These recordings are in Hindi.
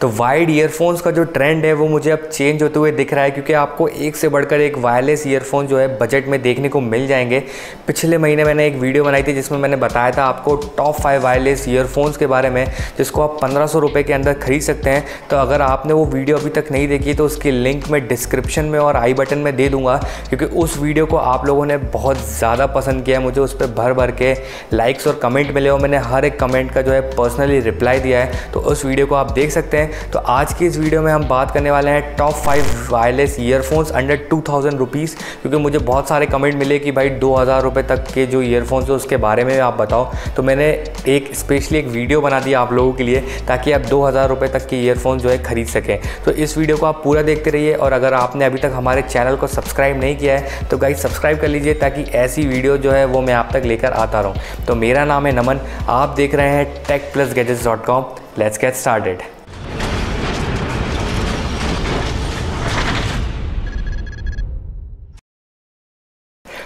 तो वाइड ईयरफोन्स का जो ट्रेंड है, वो मुझे अब चेंज होते हुए दिख रहा है क्योंकि आपको एक से बढ़कर एक वायरलेस ईयरफोन जो है बजट में देखने को मिल जाएँगे। पिछले महीने मैंने एक वीडियो बनाई थी जिसमें मैंने बताया था आपको टॉप फाइव वायरलेस ईयरफोन्स के बारे में, जिसको आप पंद्रह सौ के अंदर खरीद सकते हैं। तो अगर आपने वो वीडियो अभी तक नहीं देखी तो उसकी लिंक मैं डिस्क्रिप्शन में और आई बटन में दे दूँगा, क्योंकि उस वीडियो को आप लोगों ने बहुत ज़्यादा पसंद किया मुझे, उस पर भर भर के लाइक्स और कमेंट मिले और मैंने हर एक कमेंट का जो है पर्सनली रिप्लाई दिया है। तो उस वीडियो को आप देख सकते हैं। तो आज के इस वीडियो में हम बात करने वाले हैं top five wireless earphones under two thousand rupees क्योंकि मुझे बहुत सारे कमेंट मिले कि भाई दो हज़ार रुपये तक के जो ईयरफोन्स है, उसके बारे में आप बताओ। तो मैंने एक स्पेशली एक वीडियो बना दिया आप लोगों के लिए, ताकि आप दो हज़ार रुपये तक के ईयरफोन जो है खरीद सकें। तो इस वीडियो को आप पूरा देखते रहिए, और अगर आपने अभी तक हमारे चैनल को सब्सक्राइब नहीं किया है तो गाइज़ सब्सक्राइब कर लीजिए, ताकि ऐसी वीडियो जो है वो मैं आप तक लेकर आता रहूँ। तो मेरा नाम है नमन, आप देख रहे हैं tech plus gadgets dot com let's get started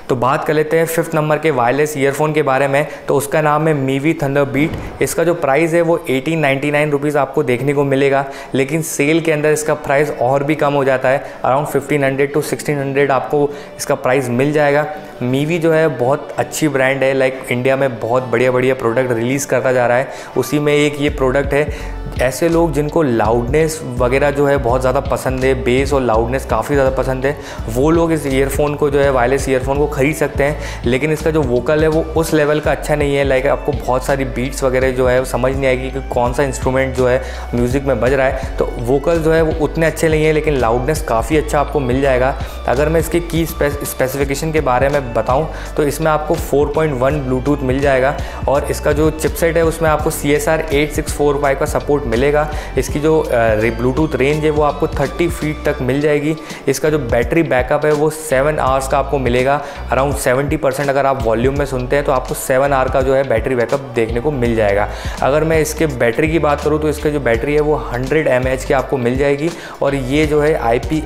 तो बात कर लेते हैं फिफ्थ नंबर के वायरलेस ईयरफोन के बारे में। तो उसका नाम है मीवी थंडर बीट इसका जो प्राइस है वो एटीन नाइन्टी नाइन रुपीज़ आपको देखने को मिलेगा। लेकिन सेल के अंदर इसका प्राइस और भी कम हो जाता है। Around fifteen hundred to sixteen hundred आपको इसका प्राइस मिल जाएगा। मीवी जो है बहुत अच्छी ब्रांड है। लाइक इंडिया में बहुत बढ़िया बढ़िया प्रोडक्ट रिलीज़ करता जा रहा है। उसी में एक ये प्रोडक्ट है ऐसे लोग जिनको लाउडनेस वगैरह जो है बहुत ज़्यादा पसंद है बेस और लाउडनेस काफ़ी ज़्यादा पसंद है, वो लोग इस ईयरफोन को जो है वायरलेस ईयरफोन को खरीद सकते हैं, लेकिन इसका जो वोकल है वो उस लेवल का अच्छा नहीं है लाइक आपको बहुत सारी बीट्स वगैरह जो है समझ नहीं आएगी कि कौन सा इंस्ट्रूमेंट जो है म्यूज़िक में बज रहा है तो वोकल जो है वो उतने अच्छे नहीं है, लेकिन लाउडनेस काफ़ी अच्छा आपको मिल जाएगा। अगर मैं इसके की स्पेसिफिकेशन के बारे में बताऊँ तो इसमें आपको 4.1 ब्लूटूथ मिल जाएगा, और इसका जो चिपसेट है उसमें आपको सी एस का सपोर्ट मिलेगा। इसकी जो ब्लूटूथ रेंज है, वो आपको 30 फीट तक मिल जाएगी। इसका जो बैटरी बैकअप है, वो सेवन आवर्स का आपको मिलेगा। अराउंड 70 परसेंट अगर आप वॉल्यूम में सुनते हैं तो आपको सेवन आवर का जो है बैटरी बैकअप देखने को मिल जाएगा। अगर मैं इसके बैटरी की बात करूँ तो इसका जो बैटरी है, वो हंड्रेड एम की आपको मिल जाएगी। और ये जो है आई पी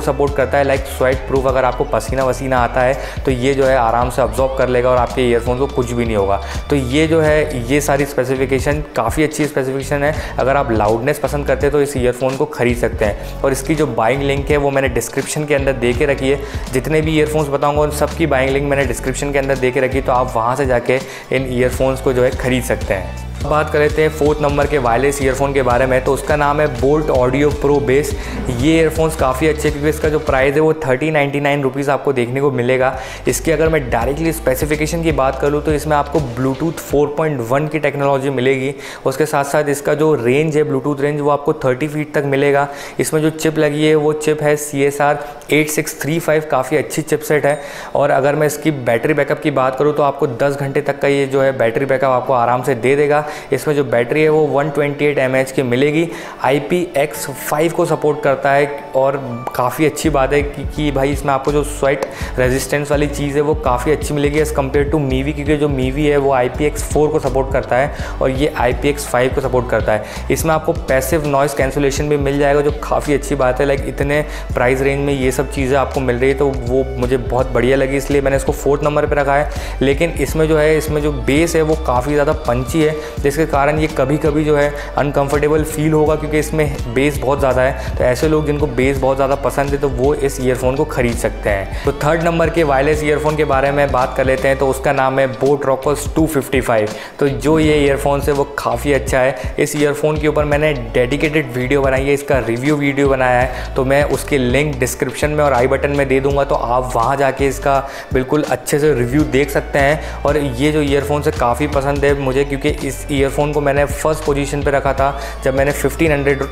सपोर्ट करता है लाइक स्वेट प्रूफ अगर आपको पसीना वसीना आता है तो ये जो है आराम से अब्जॉर्ब कर लेगा और आपके ईयरफोन को कुछ भी नहीं होगा। तो ये जो है, ये सारी स्पेसिफिकेशन काफ़ी अच्छी स्पेसिफिकेशन है। अगर आप लाउडनेस पसंद करते हैं तो इस ईयरफोन को खरीद सकते हैं। और इसकी जो बाइंग लिंक है, वो मैंने डिस्क्रिप्शन के अंदर दे के रखी है। जितने भी ईयरफोन्स बताऊँगा, उन सबकी बाइंग लिंक मैंने डिस्क्रिप्शन के अंदर दे के रखी तो आप वहाँ से जाके इन ईयरफोन्स को जो है खरीद सकते हैं। बात कर लेते हैं फोर्थ नंबर के वायरलेस ईयरफोन के बारे में। तो उसका नाम है बोल्ट ऑडियो प्रो बेस ये ईयरफोन्स काफ़ी अच्छे क्योंकि इसका जो प्राइस है वो थर्टी नाइन्टी नाइन रुपीज़ आपको देखने को मिलेगा। इसकी अगर मैं डायरेक्टली स्पेसिफिकेशन की बात करूँ तो इसमें आपको ब्लूटूथ 4.1 की टेक्नोलॉजी मिलेगी। उसके साथ साथ इसका जो रेंज है ब्लूटूथ रेंज वो आपको थर्टी फीट तक मिलेगा। इसमें जो चिप लगी है, वो चिप है C S R eight six three five काफ़ी अच्छी चिपसेट है। और अगर मैं इसकी बैटरी बैकअप की बात करूँ तो आपको दस घंटे तक का ये जो है बैटरी बैकअप आपको आराम से दे देगा। इसमें जो बैटरी है वो 128 ट्वेंटी की मिलेगी। IP-X5 को सपोर्ट करता है और काफ़ी अच्छी बात है कि, कि भाई इसमें आपको जो स्वेट रेजिस्टेंस वाली चीज़ है वो काफ़ी अच्छी मिलेगी एज़ कंपेयर टू मीवी क्योंकि जो मीवी है वो IP-X4 को सपोर्ट करता है और ये IP-X5 को सपोर्ट करता है। इसमें आपको पैसिव नॉइस कैंसलेशन भी मिल जाएगा जो काफ़ी अच्छी बात है। लाइक इतने प्राइस रेंज में ये सब चीज़ें आपको मिल रही है तो वो मुझे बहुत बढ़िया लगी इसलिए मैंने इसको फोर्थ नंबर पर रखा है। लेकिन इसमें जो है इसमें जो बेस है वो काफ़ी ज़्यादा पंची है। जिसके कारण ये कभी कभी जो है अनकंफर्टेबल फील होगा क्योंकि इसमें बेस बहुत ज़्यादा है। तो ऐसे लोग जिनको बेस बहुत ज़्यादा पसंद है तो वो इस ईयरफोन को खरीद सकते हैं। तो थर्ड नंबर के वायरलेस ईयरफोन के बारे में बात कर लेते हैं तो उसका नाम है बोट रॉकर्स 255 तो जो ये ईयरफोन्स है, वो काफ़ी अच्छा है। इस ईयरफोन के ऊपर मैंने डेडिकेटेड वीडियो बनाई है, इसका रिव्यू वीडियो बनाया है। तो मैं उसकी लिंक डिस्क्रिप्शन में और आई बटन में दे दूँगा तो आप वहाँ जाके इसका बिल्कुल अच्छे से रिव्यू देख सकते हैं। और ये जो ईयरफोन है, काफ़ी पसंद है मुझे, क्योंकि इस ईयरफोन को मैंने फ़र्स्ट पोजीशन पे रखा था, जब मैंने 1500 हंड्रेड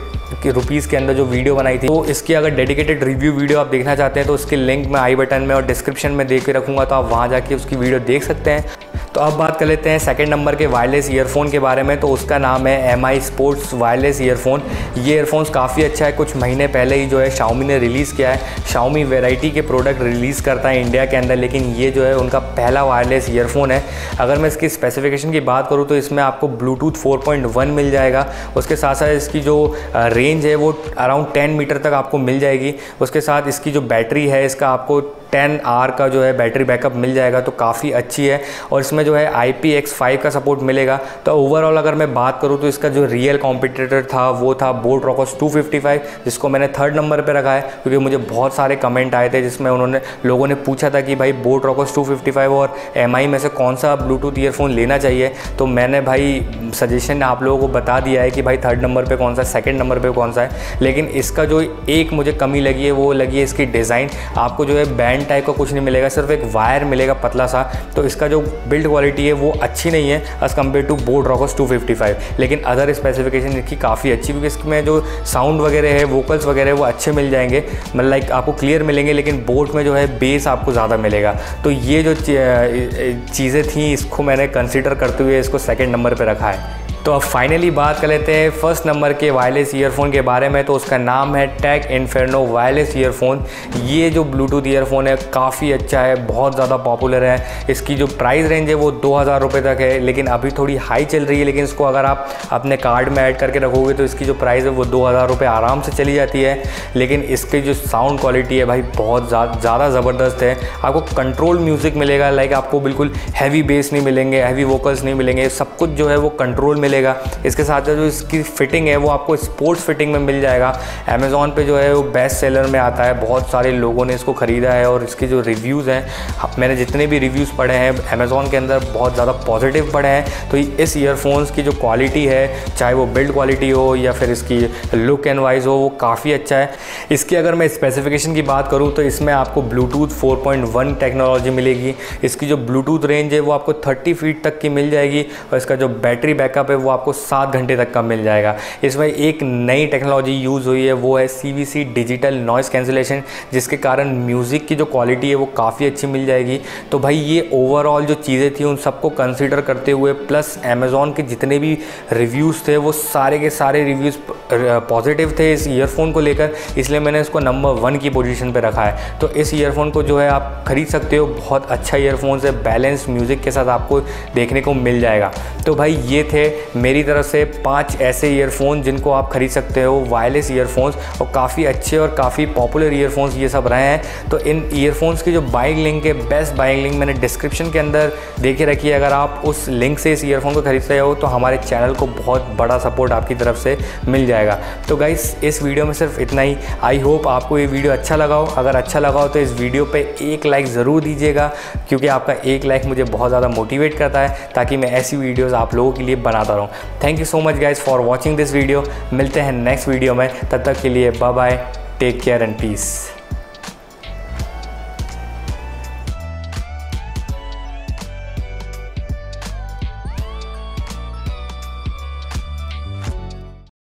रुपीज़ के अंदर जो वीडियो बनाई थी तो इसकी अगर डेडिकेटेड रिव्यू वीडियो आप देखना चाहते हैं तो उसकी लिंक मैं आई बटन में और डिस्क्रिप्शन में दे के रखूँगा तो आप वहाँ जाके उसकी वीडियो देख सकते हैं। तो अब बात कर लेते हैं सेकंड नंबर के वायरलेस ईयरफोन के बारे में तो उसका नाम है M I sports wireless earphone ये ईयरफोन्स काफ़ी अच्छा है, कुछ महीने पहले ही जो है शाओमी ने रिलीज़ किया है। शाओमी वेराइटी के प्रोडक्ट रिलीज़ करता है इंडिया के अंदर, लेकिन ये जो है उनका पहला वायरलेस ईयरफोन है। अगर मैं इसकी स्पेसिफिकेशन की बात करूँ तो इसमें आपको ब्लूटूथ फोर मिल जाएगा। उसके साथ साथ इसकी जो रेंज है वो अराउंड टेन मीटर तक आपको मिल जाएगी। उसके साथ इसकी जो बैटरी है, इसका आपको टेन आर का जो है बैटरी बैकअप मिल जाएगा तो काफ़ी अच्छी है। और इसमें जो है आई पी एक्स फाइव का सपोर्ट मिलेगा। तो ओवरऑल अगर मैं बात करूँ तो इसका जो रियल कॉम्पिटिटर था, वो था Boat Rockerz two fifty five जिसको मैंने थर्ड नंबर पर रखा है, क्योंकि मुझे बहुत सारे कमेंट आए थे, जिसमें उन्होंने, लोगों ने पूछा था कि भाई बोट रॉकस 255 और एम आई में से कौन सा ब्लूटूथ ईयरफोन लेना चाहिए? तो मैंने भाई सजेशन आप लोगों को बता दिया है कि भाई थर्ड नंबर पर कौन सा है सेकेंड नंबर पर कौन सा है। लेकिन इसका जो एक मुझे कमी लगी है, वो लगी है इसकी डिज़ाइन आपको जो है बैंड टाइप का कुछ नहीं मिलेगा, सिर्फ़ एक वायर मिलेगा पतला सा। तो इसका जो बिल्ड क्वालिटी है, वो अच्छी नहीं है as compare to Boat Rockerz 255 लेकिन अदर स्पेसिफिकेशन इसकी काफ़ी अच्छी, क्योंकि इसमें जो साउंड वगैरह है वोकल्स वगैरह वो अच्छे मिल जाएँगे। मतलब लाइक आपको क्लियर मिलेंगे, लेकिन बोट में जो है बेस आपको ज़्यादा मिलेगा। तो ये जो चीज़ें थी, इसको मैंने कंसिडर करते हुए इसको सेकेंड नंबर पर रखा है। तो अब फाइनली बात कर लेते हैं फ़र्स्ट नंबर के वायरलेस ईयरफोन के बारे में तो उसका नाम है टैक इन्फेरनो वायरलेस ईयरफोन ये जो ब्लूटूथ ईयरफोन है, काफ़ी अच्छा है, बहुत ज़्यादा पॉपुलर है। इसकी जो प्राइस रेंज है, वो दो हज़ार रुपये तक है, लेकिन अभी थोड़ी हाई चल रही है, लेकिन इसको अगर आप अपने कार्ड में ऐड करके रखोगे तो इसकी जो प्राइस है, वो दो हज़ार रुपये आराम से चली जाती है। लेकिन इसकी जो साउंड क्वालिटी है भाई, बहुत ज़्यादा ज़बरदस्त है। आपको कंट्रोल म्यूज़िक मिलेगा लाइक आपको बिल्कुल हैवी बेस नहीं मिलेंगे हैवी वोकल्स नहीं मिलेंगे, सब कुछ जो है वो कंट्रोल मिलेगा मिलेगा। इसके साथ जो इसकी फिटिंग है, वो आपको स्पोर्ट्स फिटिंग में मिल जाएगा। अमेज़ोन पे जो है, वो बेस्ट सेलर में आता है। बहुत सारे लोगों ने इसको ख़रीदा है और इसके जो रिव्यूज़ हैं मैंने जितने भी रिव्यूज़ पढ़े हैं अमेज़ोन के अंदर बहुत ज़्यादा पॉजिटिव पढ़े हैं। तो इस ईयरफोन्स की जो क्वालिटी है, चाहे वो बिल्ड क्वालिटी हो या फिर इसकी लुक एंड वाइज हो, वो काफ़ी अच्छा है। इसकी अगर मैं स्पेसिफिकेशन की बात करूँ तो इसमें आपको ब्लूटूथ 4.1 टेक्नोलॉजी मिलेगी। इसकी जो ब्लूटूथ रेंज है, वो आपको 30 फीट तक की मिल जाएगी और इसका जो बैटरी बैकअप है वो आपको सात घंटे तक का मिल जाएगा। इसमें एक नई टेक्नोलॉजी यूज़ हुई है, वो है सीवीसी डिजिटल नॉइस कैंसिलेशन जिसके कारण म्यूज़िक की जो क्वालिटी है वो काफ़ी अच्छी मिल जाएगी। तो भाई ये ओवरऑल जो चीज़ें थी, उन सबको कंसिडर करते हुए प्लस अमेज़ोन के जितने भी रिव्यूज़ थे, वो सारे के सारे रिव्यूज़ पॉजिटिव थे इस ईयरफोन को लेकर। इसलिए मैंने इसको नंबर वन की पोजीशन पे रखा है। तो इस ईयरफोन को जो है आप ख़रीद सकते हो, बहुत अच्छा ईयरफोन है बैलेंस म्यूज़िक के साथ आपको देखने को मिल जाएगा। तो भाई ये थे मेरी तरफ़ से पाँच ऐसे ईयरफोन जिनको आप खरीद सकते हो वायरलेस ईयरफोन्स और काफ़ी अच्छे और काफ़ी पॉपुलर ईयरफोन्स ये सब रहे हैं। तो इन ईयरफोन्स की जो बाइंग लिंक है बेस्ट बाइंग लिंक मैंने डिस्क्रिप्शन के अंदर देखे रखी है। अगर आप उस लिंक से इस ईयरफोन को खरीदते हो तो हमारे चैनल को बहुत बड़ा सपोर्ट आपकी तरफ़ से मिल जाएगा। तो गाइस इस वीडियो में सिर्फ़ इतना ही। आई होप आपको ये वीडियो अच्छा लगा हो। अगर अच्छा लगा हो तो इस वीडियो पर एक लाइक ज़रूर दीजिएगा, क्योंकि आपका एक लाइक मुझे बहुत ज़्यादा मोटिवेट करता है, ताकि मैं ऐसी वीडियोज़ आप लोगों के लिए बनाता रहूँ thank you so much guys for watching this video मिलते हैं नेक्स्ट वीडियो में। तब तक के लिए bye bye take care and peace